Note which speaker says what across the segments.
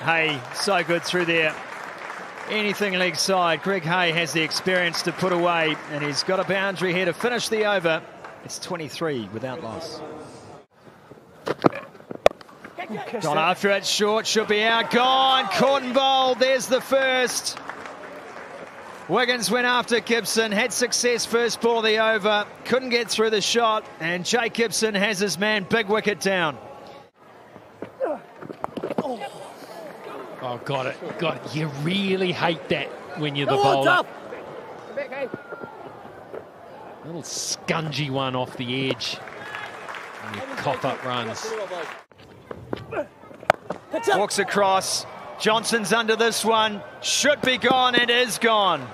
Speaker 1: Hay, so good through there. Anything leg side. Greg Hay has the experience to put away, and he's got a boundary here to finish the over. It's 23 without loss. Gone after it, short, should be out, gone. Caught bowl, there's the first. Wiggins went after Gibson, had success first ball of the over, couldn't get through the shot, and Jake Gibson has his man big wicket down.
Speaker 2: Oh, Oh, got it. Got it. You really hate that when you're the
Speaker 3: Go
Speaker 2: bowler.
Speaker 3: up.
Speaker 2: Little scungy one off the edge. And you cough up runs.
Speaker 1: Walks across. Johnson's under this one. Should be gone It is gone.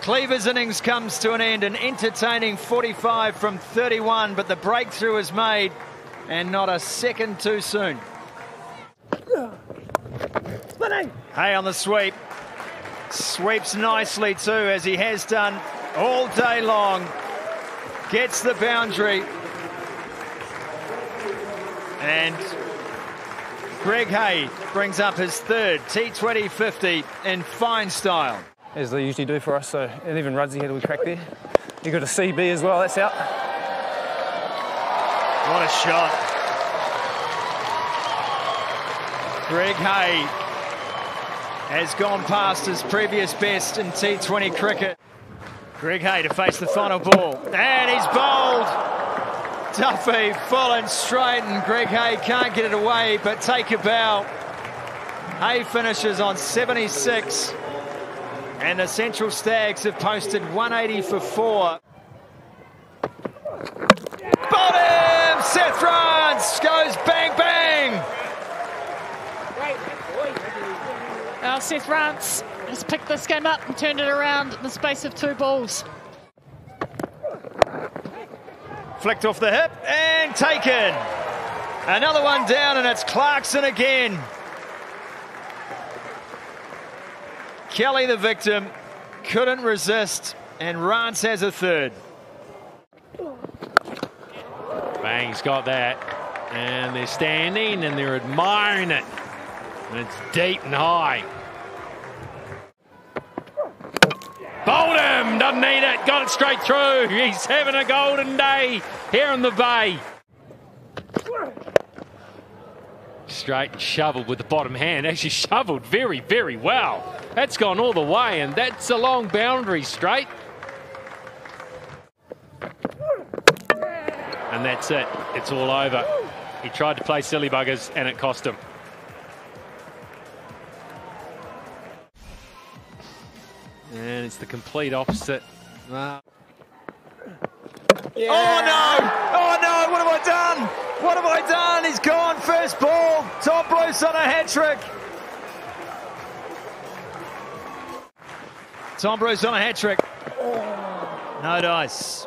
Speaker 1: Cleaver's innings comes to an end. An entertaining 45 from 31, but the breakthrough is made and not a second too soon. Hay on the sweep. Sweeps nicely too, as he has done all day long. Gets the boundary. And Greg Hay brings up his third T20 50 in fine style.
Speaker 4: as they usually do for us. So, and even Rudsy had a wee crack there. You got a CB as well. That's out.
Speaker 1: What a shot. Greg Hay has gone past his previous best in T20 cricket. Greg Hay to face the final ball. And he's bowled. Duffy full and straight, and Greg Hay can't get it away, but take a bow. Hay finishes on 76. And the Central Stags have posted 180 for four. Bottom! Seth Rance goes bang bang!
Speaker 5: Now Seth Rance has picked this game up and turned it around in the space of two balls.
Speaker 1: Flicked off the hip and taken. Another one down, and it's Clarkson again. Kelly, the victim, couldn't resist, and Rance has a third.
Speaker 2: Bang, he's got that. And they're standing and they're admiring it. And it's deep and high. Bowled him, doesn't need it, got it straight through. He's having a golden day here in the Bay. Straight and shoveled with the bottom hand. Actually shoveled very, very well. That's gone all the way, and that's a long boundary straight. And that's it. It's all over. He tried to play silly buggers, and it cost him. And it's the complete opposite. Ah.
Speaker 1: Oh no! Oh no! What have I done? What have I done? He's gone. First ball. Tom Bruce on a hat trick. Tom Bruce on a hat trick. No dice.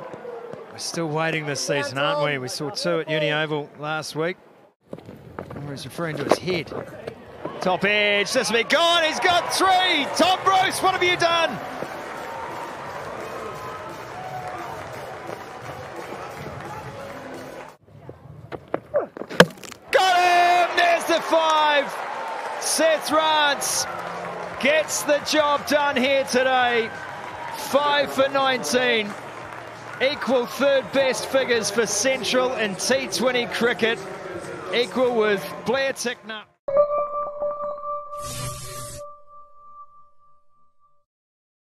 Speaker 1: We're still waiting this season, aren't we? We saw two at Uni Oval last week. Or he's referring to his head. Top edge. Be gone. He's got three. Tom Bruce, what have you done? Got him! There's the five. Seth Rance gets the job done here today. Five for 19. Equal third best figures for Central in T20 cricket. Equal with Blair Tickner.